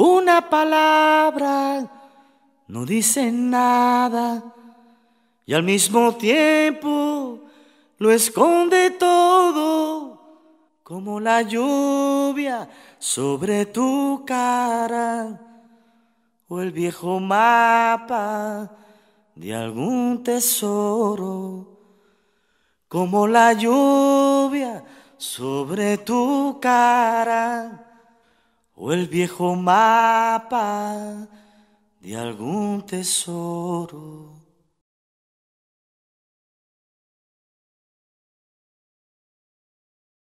Una palabra no dice nada y al mismo tiempo lo esconde todo como la lluvia sobre tu cara o el viejo mapa de algún tesoro como la lluvia sobre tu cara o el viejo mapa de algún tesoro.